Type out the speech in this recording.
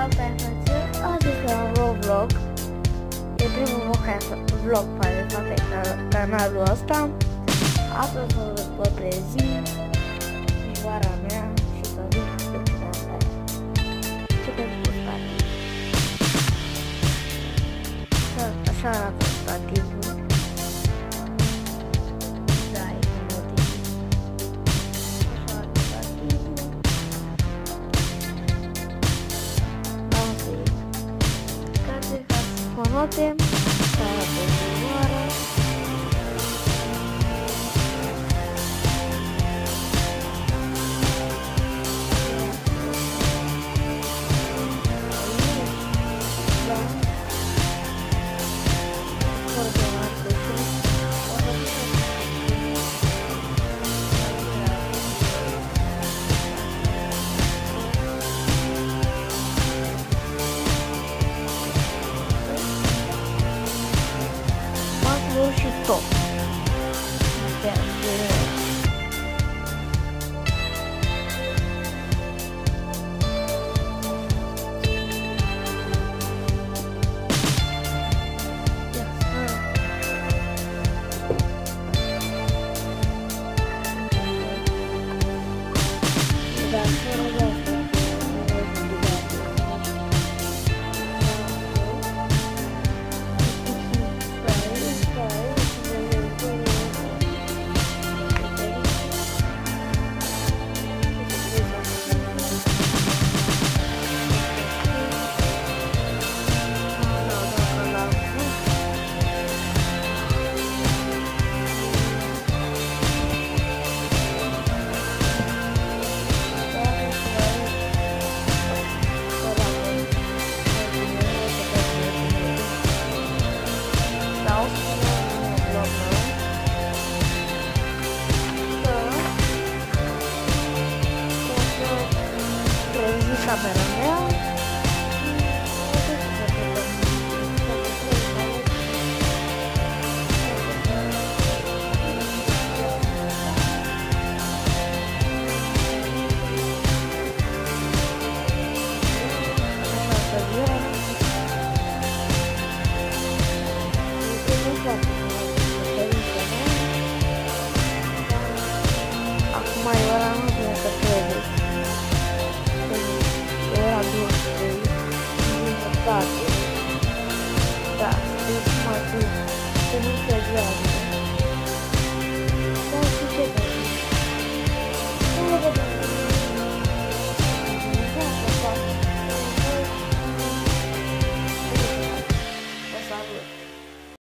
vreau pe hățel, adică un Roblox. E primul vlog care fac pe canalul ăsta. Astăzi o să vă prezint vara mea și să vin pe asta. Și pe Așa arată. motem. Tapos, とやってる。up, I don't know. tá? Último ato, segundo graduado.